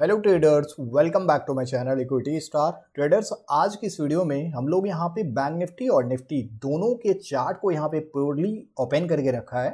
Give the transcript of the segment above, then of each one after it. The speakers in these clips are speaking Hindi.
Hello traders welcome back to my channel equity star traders आज की इस वीडियो में हम लोग यहाँ पे बैंक निफ्टी और निफ्टी दोनों के चार्ट को यहाँ पे प्योरली ओपन करके रखा है।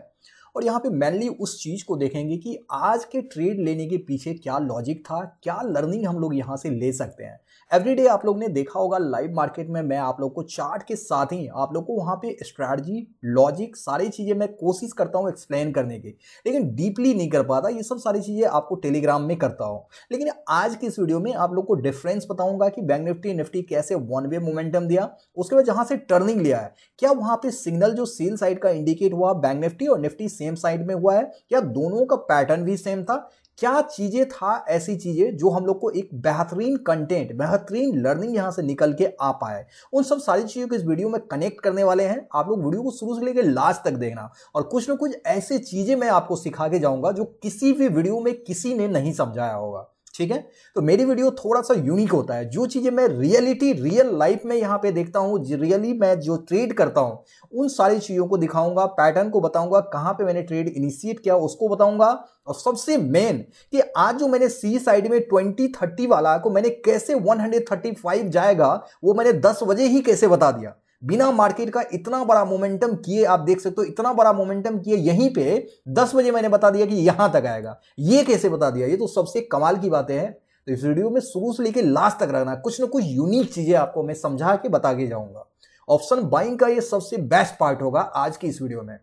और यहाँ पे मेनली उस चीज़ को देखेंगे कि आज के ट्रेड लेने के पीछे क्या लॉजिक था, क्या लर्निंग हम लोग यहाँ से ले सकते हैं। एवरीडे आप लोग ने देखा होगा लाइव मार्केट में मैं आप लोग को चार्ट के साथ ही आप लोग को वहाँ पे स्ट्रैटी लॉजिक सारी चीज़ें मैं कोशिश करता हूँ एक्सप्लेन करने की। लेकिन डीपली नहीं कर पाता, ये सब सारी चीज़ें आपको टेलीग्राम में करता हूँ। लेकिन आज की इस वीडियो में आप लोग को डिफरेंस बताऊँगा कि बैंक निफ्टी निफ्टी कैसे वन वे मोमेंटम दिया, उसके बाद जहाँ से टर्निंग लिया है, क्या वहाँ पे सिग्नल जो सेल साइड का इंडिकेट हुआ बैंक निफ्टी और निफ्टी सेम साइड में हुआ है? क्या दोनों का पैटर्न भी सेम था? क्या चीज़ें था ऐसी चीज़ें जो हम लोग को एक बेहतरीन कंटेंट बेहतरीन लर्निंग यहाँ से निकल के आ पाए? उन सब सारी चीज़ों को इस वीडियो में कनेक्ट करने वाले हैं। आप लोग वीडियो को शुरू से लेकर लास्ट तक देखना। और कुछ ना कुछ ऐसी चीज़ें मैं आपको सिखा के जाऊँगा जो किसी भी वीडियो में किसी ने नहीं समझाया होगा। ठीक है? तो मेरी वीडियो थोड़ा सा यूनिक होता है। जो चीज़ें मैं रियलिटी रियल लाइफ में यहाँ पे देखता हूँ रियली मैं जो ट्रेड करता हूँ, उन सारी चीज़ों को दिखाऊँगा पैटर्न को बताऊँगा, कहाँ पे मैंने ट्रेड इनिशिएट किया, उसको बताऊँगा। और सबसे मेन कि आज जो मैंने सी साइड में 20 30 वाला, को मैंने कैसे 135 जाएगा, वो मैंने 10 बजे ही कैसे बता दिया। बिना मार्केट का इतना बड़ा मोमेंटम किए आप देख सकते हो, इतना बड़ा मोमेंटम किए यहीं पे 10 बजे मैंने बता दिया कि यहाँ तक आएगा। ये कैसे बता दिया? ये तो सबसे कमाल की बातें हैं। तो इस वीडियो में शुरू से लेकर लास्ट तक रखना, कुछ ना कुछ यूनिक चीज़ें आपको मैं समझा के बता के जाऊँगा। ऑप्शन बाइंग का ये सबसे बेस्ट पार्ट होगा आज की इस वीडियो में।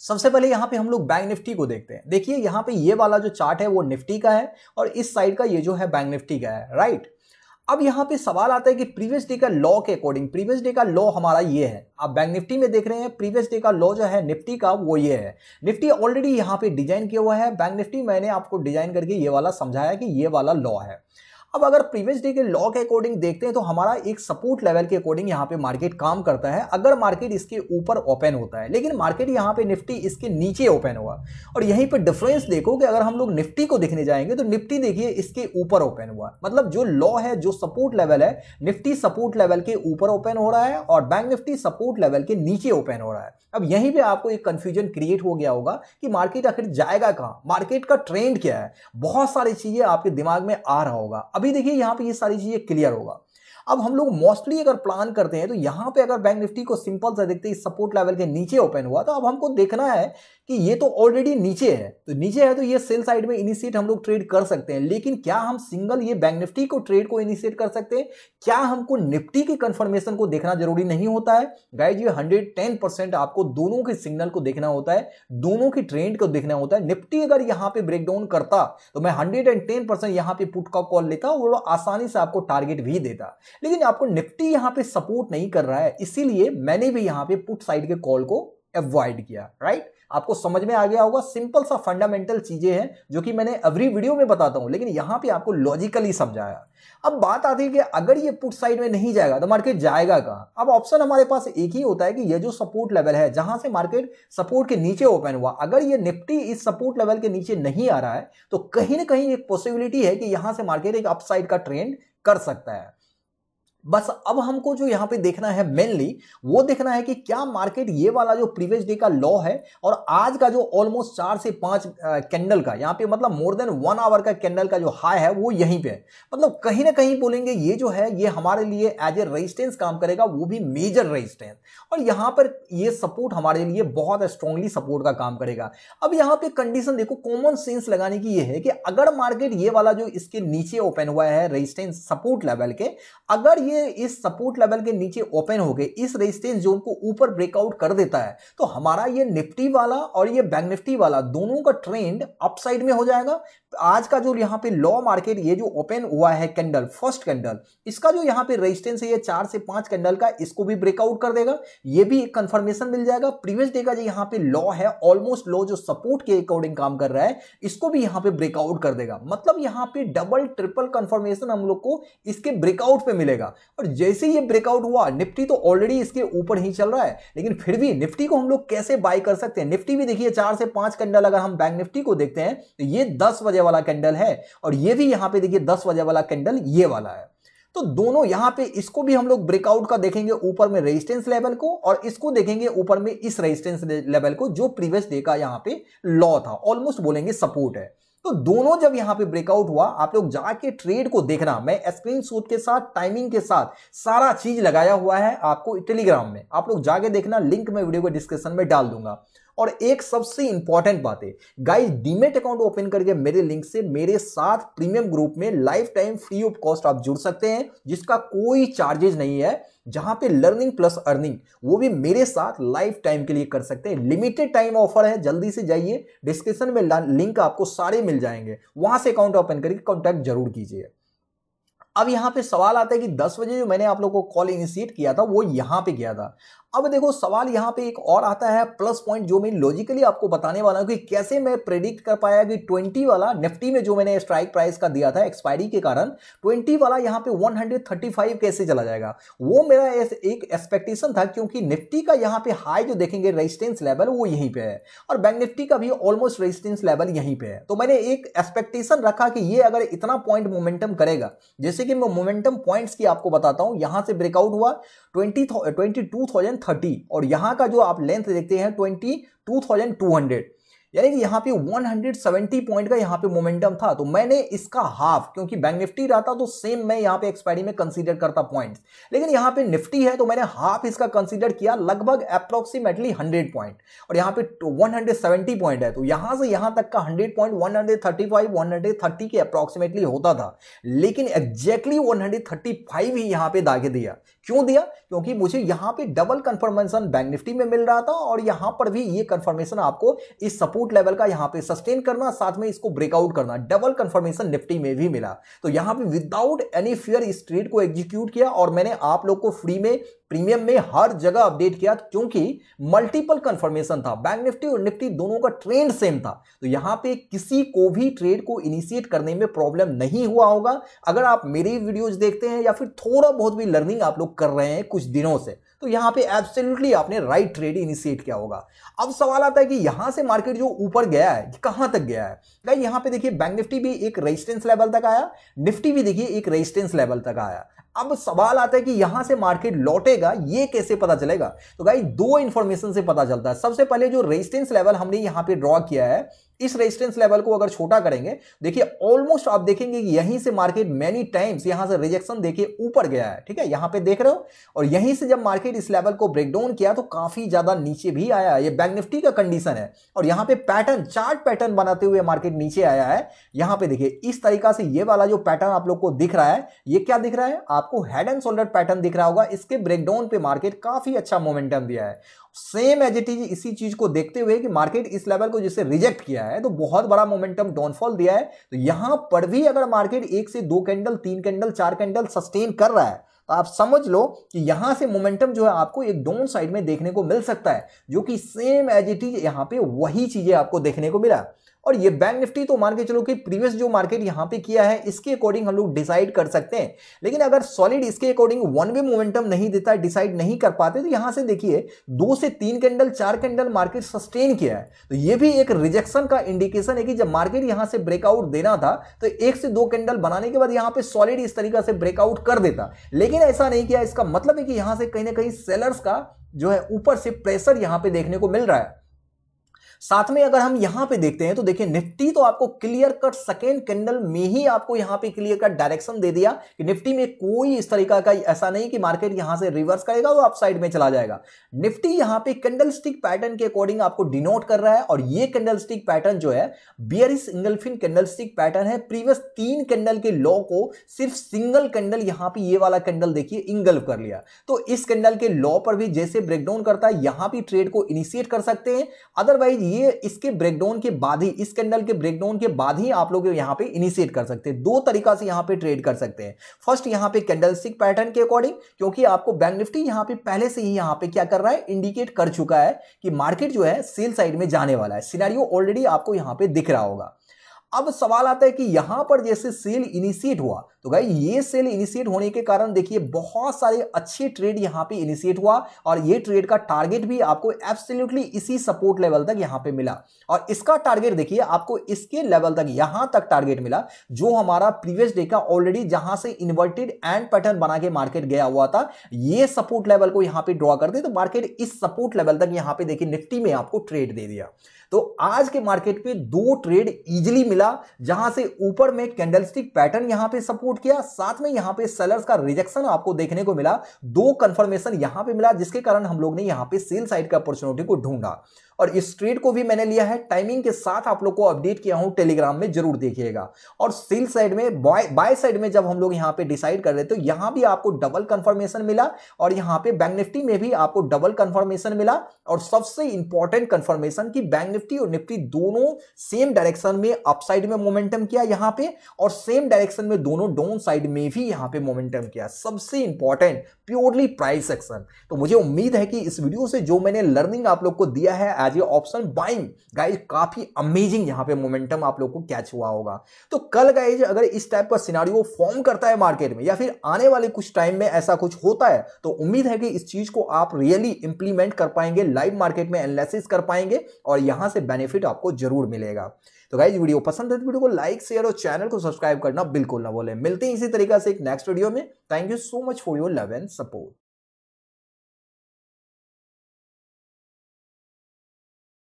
सबसे पहले यहाँ पे हम लोग बैंक निफ्टी को देखते हैं। देखिए, यहाँ पे ये वाला जो चार्ट है, वो निफ्टी का है और इस साइड का ये जो है बैंक निफ्टी का है राइट अब यहाँ पे सवाल आता है कि प्रीवियस डे का लॉ के अकॉर्डिंग प्रीवियस डे का लॉ हमारा ये है। आप बैंक निफ्टी में देख रहे हैं प्रीवियस डे का लॉ जो है, निफ्टी का वो ये है। निफ्टी ऑलरेडी यहाँ पे डिज़ाइन किया हुआ है। बैंक निफ्टी मैंने आपको डिज़ाइन करके ये वाला समझाया कि ये वाला लॉ है। अब अगर प्रीवियस डे के लॉ के अकॉर्डिंग देखते हैं तो हमारा एक सपोर्ट लेवल के अकॉर्डिंग यहाँ पे मार्केट काम करता है। अगर मार्केट इसके ऊपर ओपन होता है, लेकिन मार्केट यहाँ पे निफ्टी इसके नीचे ओपन हुआ, और यहीं पे डिफरेंस देखो कि अगर हम लोग निफ्टी को देखने जाएँगे तो निफ्टी देखिए इसके ऊपर ओपन हुआ। मतलब जो लॉ है, जो सपोर्ट लेवल है, निफ्टी सपोर्ट लेवल के ऊपर ओपन हो रहा है, और बैंक निफ्टी सपोर्ट लेवल के नीचे ओपन हो रहा है। अब यहीं पे आपको एक कंफ्यूजन क्रिएट हो गया होगा कि मार्केट आखिर जाएगा कहाँ? मार्केट का ट्रेंड क्या है? बहुत सारी चीज़ें आपके दिमाग में आ रहा होगा। अभी देखिए यहाँ पे ये सारी चीज़ें क्लियर होगा। अब हम लोग मोस्टली अगर प्लान करते हैं तो यहाँ पे अगर बैंक निफ्टी को सिंपल सा देखते हैं सपोर्ट लेवल के नीचे ओपन हुआ तो अब हमको देखना है कि ये तो ऑलरेडी नीचे है। तो नीचे है तो ये सेल साइड में इनिशिएट हम लोग ट्रेड कर सकते हैं। लेकिन क्या हम सिंगल ये बैंक निफ्टी को ट्रेड को इनिशिएट कर सकते हैं? क्या हमको निफ्टी के कंफर्मेशन को देखना ज़रूरी नहीं होता है? गाइज़ ये हंड्रेड टेन परसेंट आपको दोनों के सिग्नल को देखना होता है, दोनों की ट्रेंड को देखना होता है। निफ्टी अगर यहाँ पे ब्रेकडाउन करता तो मैं हंड्रेड एंड टेन परसेंट यहाँ पे पुट का कॉल लेता और आसानी से आपको टारगेट भी देता। लेकिन आपको निफ्टी यहाँ पे सपोर्ट नहीं कर रहा है, इसीलिए मैंने भी यहाँ पे पुट साइड के कॉल को अवॉइड किया राइट आपको समझ में आ गया होगा सिंपल सा फंडामेंटल चीज़ें हैं जो कि मैंने एवरी वीडियो में बताता हूँ, लेकिन यहाँ पे आपको लॉजिकली समझाया। अब बात आती है कि अगर ये पुट साइड में नहीं जाएगा तो मार्केट जाएगा कहाँ? अब ऑप्शन हमारे पास एक ही होता है कि ये जो सपोर्ट लेवल है, जहाँ से मार्केट सपोर्ट के नीचे ओपन हुआ, अगर ये निफ्टी इस सपोर्ट लेवल के नीचे नहीं आ रहा है तो कहीं ना कहीं एक पॉसिबिलिटी है कि यहाँ से मार्केट एक अपसाइड का ट्रेंड कर सकता है। बस अब हमको जो यहाँ पे देखना है मेनली वो देखना है कि क्या मार्केट ये वाला जो प्रीवियस डे का लॉ है और आज का जो ऑलमोस्ट चार से पाँच कैंडल का, यहाँ पे मतलब मोर देन वन आवर का कैंडल का जो हाई है, वो यहीं पे है। मतलब कहीं ना कहीं बोलेंगे ये जो है, ये हमारे लिए एज ए रेजिस्टेंस काम करेगा, वो भी मेजर रेजिस्टेंस और यहाँ पर ये सपोर्ट हमारे लिए बहुत स्ट्रांगली सपोर्ट का काम करेगा। अब यहाँ पे कंडीशन देखो कॉमन सेंस लगाने की ये है कि अगर मार्केट ये वाला जो इसके नीचे ओपन हुआ है रजिस्टेंस सपोर्ट लेवल के, अगर ये ये इस सपोर्ट लेवल के नीचे ओपन हो गए, इस रेजिस्टेंस जोन को ऊपर ब्रेकआउट कर देता है तो हमारा ये निफ्टी वाला और ये बैंक निफ्टी वाला दोनों का ट्रेंड अपसाइड में हो जाएगा। आज का जो यहाँ पे लॉ मार्केट ये जो ओपन हुआ है कैंडल फ़र्स्ट कैंडल इसका जो यहाँ पे रेजिस्टेंस है, ये चार से पाँच कैंडल का, इसको भी ब्रेकआउट कर देगा। ये भी एक कंफर्मेशन मिल जाएगा। प्रीवियस डे का जो यहाँ पे लॉ है ऑलमोस्ट लॉ जो सपोर्ट के अकॉर्डिंग काम कर रहा है, इसको भी यहाँ पे ब्रेकआउट कर देगा। मतलब यहाँ पे डबल ट्रिपल कंफर्मेशन हम लोग को इसके ब्रेकआउट पे मिलेगा। और जैसे ये ब्रेकआउट हुआ, निफ्टी तो ऑलरेडी इसके ऊपर ही चल रहा है, लेकिन फिर भी निफ्टी को हम लोग कैसे बाय कर सकते हैं? निफ्टी भी देखिए, चार से पाँच कैंडल अगर हम बैंक निफ्टी को देखते हैं तो ये दस बजे वाला कैंडल है, और ये भी यहाँ पे देखिए, दस बजे वाला कैंडल ये वाला है। तो दोनों यहाँ पे इसको भी हम लोग ब्रेकआउट का देखेंगे ऊपर में रेजिस्टेंस लेवल को, और इसको देखेंगे ऊपर में इस रेजिस्टेंस लेवल को जो प्रीवियस डे का यहाँ पे लॉ था ऑलमोस्ट बोलेंगे सपोर्ट है। तो दोनों जब यहाँ पे ब्रेकआउट हुआ, आप लोग जाके ट्रेड को देखना। मैं स्क्रीन शूट के साथ टाइमिंग के साथ सारा चीज़ लगाया हुआ है आपको टेलीग्राम में। आप लोग जाके देखना लिंक मैं वीडियो को डिस्क्रिप्शन में डाल दूँगा। और एक सबसे इंपॉर्टेंट बात है गाइस डीमेट अकाउंट ओपन करके मेरे लिंक से मेरे साथ प्रीमियम ग्रुप में life time free of cost आप जुड़ सकते हैं, जिसका कोई चार्जेज नहीं है, जहाँ पे लर्निंग प्लस अर्निंग वो भी मेरे साथ लाइफ टाइम के लिए कर सकते हैं। लिमिटेड टाइम ऑफ़र है, जल्दी से जाइए डिस्क्रिप्शन में लिंक आपको सारे मिल जाएँगे। वहाँ से अकाउंट ओपन करके कॉन्टैक्ट ज़रूर कीजिए। अब यहाँ पे सवाल आता है कि 10 बजे जो मैंने आप लोगों को कॉल इनिशिएट किया था, वो यहाँ पे किया था। अब देखो, सवाल यहाँ पे एक और आता है प्लस पॉइंट जो मैं लॉजिकली आपको बताने वाला हूँ कि कैसे मैं प्रेडिक्ट कर पाया कि 20 वाला, निफ्टी में जो मैंने स्ट्राइक प्राइस का दिया था एक्सपायरी के कारण 20 वाला यहाँ पे 135 कैसे चला जाएगा? वो मेरा एक एक्सपेक्टेशन था क्योंकि निफ्टी का यहाँ पे हाई जो देखेंगे रेजिस्टेंस लेवल वो यहीं पे है। और बैंक निफ्टी का भी ऑलमोस्ट रेजिस्टेंस लेवल यहीं पे है। तो मैंने एक एक्सपेक्टेशन रखा कि ये अगर इतना पॉइंट मोमेंटम करेगा, जैसे कि मैं मोमेंटम पॉइंट्स की आपको बताता हूँ, यहाँ से ब्रेकआउट हुआ twenty twenty two thousand thirty और यहाँ का जो आप लेंथ देखते हैं twenty two thousand two hundred यानी कि यहाँ पे 170 पॉइंट का यहाँ पे मोमेंटम था तो मैंने इसका हाफ़ क्योंकि बैंक निफ्टी रहता तो सेम मैं यहाँ पे एक्सपायरी में कंसीडर करता पॉइंट्स लेकिन यहाँ पे निफ्टी है तो मैंने हाफ़ इसका कंसीडर किया, लगभग अप्रोक्सीमेटली 100 पॉइंट और यहाँ पे 170 पॉइंट है तो यहाँ से यहाँ तक का 100 पॉइंट 135 130 के अप्रोक्सीमेटली होता था। लेकिन एग्जैक्टली 135 ही यहाँ पे दागे दिया। क्यों दिया? क्योंकि मुझे यहाँ पे डबल कंफर्मेशन बैंक निफ्टी में मिल रहा था, और यहाँ पर भी ये कंफर्मेशन आपको इस सपोर्ट लेवल का यहाँ पे सस्टेन करना, साथ में इसको ब्रेकआउट करना डबल कंफर्मेशन निफ्टी में भी मिला। तो यहाँ पे विदाउट एनी फियर इस ट्रेड को एग्जीक्यूट किया और मैंने आप लोग को फ्री में प्रीमियम में हर जगह अपडेट किया क्योंकि मल्टीपल कंफर्मेशन था। बैंक निफ्टी और निफ्टी दोनों का ट्रेंड सेम था। तो यहाँ पे किसी को भी ट्रेड को इनिशिएट करने में प्रॉब्लम नहीं हुआ होगा। अगर आप मेरी वीडियोज़ देखते हैं या फिर थोड़ा बहुत भी लर्निंग आप लोग कर रहे हैं कुछ दिनों से तो यहाँ पे एब्सोल्युटली आपने राइट ट्रेड इनिशिएट किया होगा। अब सवाल आता है कि यहाँ से मार्केट जो ऊपर गया है कहाँ तक गया है? गाइस यहाँ पे देखिए बैंक निफ्टी भी एक रेजिस्टेंस लेवल तक आया निफ्टी भी देखिए एक रेजिस्टेंस लेवल तक आया। अब सवाल आता है कि यहाँ से मार्केट लौटेगा, ये कैसे पता चलेगा? तो गाई दो इंफॉर्मेशन से पता चलता है। सबसे पहले जो रेजिस्टेंस लेवल हमने यहाँ पे ड्रॉ किया है इस रेजिस्टेंस लेवल को अगर छोटा करेंगे, देखिए ऑलमोस्ट आप देखेंगे कि यहीं से मार्केट मेनी टाइम्स यहाँ से रिजेक्शन देखिए ऊपर गया है, ठीक है? यहाँ पे देख रहे हो? और यहीं से जब मार्केट इस लेवल को ब्रेक डाउन किया तो काफ़ी ज़्यादा नीचे भी आया ये बैंक निफ्टी का कंडीशन है। और यहाँ पे पैटर्न चार्ट पैटर्न बनाते हुए मार्केट नीचे आया है। यहाँ पे देखिए, इस तरीका से ये वाला जो पैटर्न आप लोग को दिख रहा है, ये क्या दिख रहा है? आपको हेड एंड शोल्डर पैटर्न दिख रहा होगा। इसके ब्रेकडाउन पे मार्केट काफ़ी अच्छा मोमेंटम दिया है। सेम एज इट इज़ इसी चीज़ को देखते हुए कि मार्केट इस लेवल को जिसे रिजेक्ट किया है तो बहुत बड़ा मोमेंटम डाउनफॉल दिया है। तो यहाँ पर भी अगर मार्केट एक से दो कैंडल तीन कैंडल चार कैंडल सस्टेन कर रहा है तो आप समझ लो कि यहाँ से मोमेंटम जो है आपको एक डाउन साइड में देखने को मिल सकता है, जो कि सेम एज इट इज़ यहाँ पर वही चीज़ें आपको देखने को मिला। और ये बैंक निफ्टी तो मान के चलो कि प्रीवियस जो मार्केट यहाँ पे किया है, इसके अकॉर्डिंग हम लोग डिसाइड कर सकते हैं। लेकिन अगर सॉलिड इसके अकॉर्डिंग वन वे मोमेंटम नहीं देता डिसाइड नहीं कर पाते तो यहाँ से देखिए, दो से तीन कैंडल चार कैंडल मार्केट सस्टेन किया है। तो ये भी एक रिजेक्शन का इंडिकेशन है कि जब मार्केट यहाँ से ब्रेकआउट देना था तो एक से दो कैंडल बनाने के बाद यहाँ पे सॉलिड इस तरीका से ब्रेकआउट कर देता। लेकिन ऐसा नहीं किया, इसका मतलब है कि यहाँ से कहीं ना कहीं सेलर्स का जो है ऊपर से प्रेशर यहाँ पे देखने को मिल रहा है। साथ में अगर हम यहाँ पे देखते हैं तो देखिए निफ्टी तो आपको क्लियर कट सेकेंड कैंडल में ही आपको यहाँ पे क्लियर कट डायरेक्शन दे दिया कि निफ्टी में कोई इस तरीका का ऐसा नहीं कि मार्केट यहाँ से रिवर्स करेगा वो आप साइड में चला जाएगा। निफ्टी यहाँ पे कैंडल स्टिक पैटर्न के अकॉर्डिंग आपको डिनोट कर रहा है और ये कैंडल स्टिक पैटर्न जो है बियर सिंगलफिन कैंडल स्टिक पैटर्न है। प्रीवियस तीन कैंडल के लॉ को सिर्फ़ सिंगल कैंडल यहाँ पे ये वाला कैंडल देखिए इंगल्फ कर लिया। तो इस कैंडल के लॉ पर भी जैसे ब्रेकडाउन करता है, यहाँ भी ट्रेड को इनिशिएट कर सकते हैं। अदरवाइज़ ये इसके ब्रेकडाउन के बाद ही, इस कैंडल के ब्रेकडाउन के बाद ही आप लोग यहाँ पे इनिशिएट कर सकते हैं। दो तरीका से यहाँ पे ट्रेड कर सकते हैं। फ़र्स्ट यहाँ पे कैंडल स्टिक पैटर्न के अकॉर्डिंग क्योंकि आपको बैंक निफ्टी यहाँ पे पहले से ही यहाँ पे क्या कर रहा है इंडिकेट कर चुका है कि मार्केट जो है सेल साइड में जाने वाला है। सीनारियो ऑलरेडी आपको यहाँ पर दिख रहा होगा। अब सवाल आता है कि यहाँ पर जैसे सेल इनिशिएट हुआ तो भाई ये सेल इनिशिएट होने के कारण देखिए बहुत सारे अच्छे ट्रेड यहाँ पे इनिशिएट हुआ और ये ट्रेड का टारगेट भी आपको एब्सोल्युटली इसी सपोर्ट लेवल तक यहाँ पे मिला। और इसका टारगेट देखिए, आपको इसके लेवल तक, यहाँ तक टारगेट मिला, जो हमारा प्रीवियस डे का ऑलरेडी जहाँ से इन्वर्टेड एंड पैटर्न बना के मार्केट गया हुआ था, ये सपोर्ट लेवल को यहाँ पर ड्रॉ कर दे तो मार्केट इस सपोर्ट लेवल तक यहाँ पर देखिए निफ्टी में आपको ट्रेड दे दिया। तो आज के मार्केट पे दो ट्रेड इजिली मिला, जहाँ से ऊपर में कैंडलस्टिक पैटर्न यहाँ पे सपोर्ट किया, साथ में यहाँ पे सेलर्स का रिजेक्शन आपको देखने को मिला। दो कंफर्मेशन यहाँ पे मिला, जिसके कारण हम लोग ने यहाँ पे सेल साइड का अपॉर्चुनिटी को ढूंढा। और इस ट्रेड को भी मैंने लिया है टाइमिंग के साथ आप लोग को अपडेट किया हूँ टेलीग्राम में ज़रूर देखिएगा। और सेल साइड में बाय साइड में जब हम लोग यहाँ पे डिसाइड कर रहे तो यहाँ भी आपको डबल कंफर्मेशन मिला और यहाँ पे बैंक निफ्टी में भी आपको डबल कंफर्मेशन मिला। और सबसे इंपॉर्टेंट कंफर्मेशन की बैंक निफ्टी और निफ्टी दोनों सेम डायरेक्शन में अपसाइड में मोमेंटम किया यहाँ पे और सेम डायरेक्शन में दोनों डाउन साइड में भी यहाँ पे मोमेंटम किया। सबसे इंपॉर्टेंट प्योरली प्राइस एक्शन तो मुझे उम्मीद है कि इस वीडियो से जो मैंने लर्निंग आप लोग को दिया है as a option buying guys काफ़ी अमेजिंग यहाँ पे मोमेंटम आप लोग को कैच हुआ होगा। तो कल गाइज़ अगर इस टाइप का सिनारियो फॉर्म करता है मार्केट में या फिर आने वाले कुछ टाइम में ऐसा कुछ होता है तो उम्मीद है कि इस चीज़ को आप रियली इंप्लीमेंट कर पाएँगे लाइव मार्केट में एनालिसिस कर पाएँगे और यहाँ से बेनिफिट आपको ज़रूर मिलेगा। तो गाइज़ वीडियो पसंद है तो वीडियो को लाइक शेयर और चैनल को सब्सक्राइब करना बिल्कुल ना बोले मिलते हैं इसी तरीके से एक नेक्स्ट वीडियो में। Thank you so much for your love and support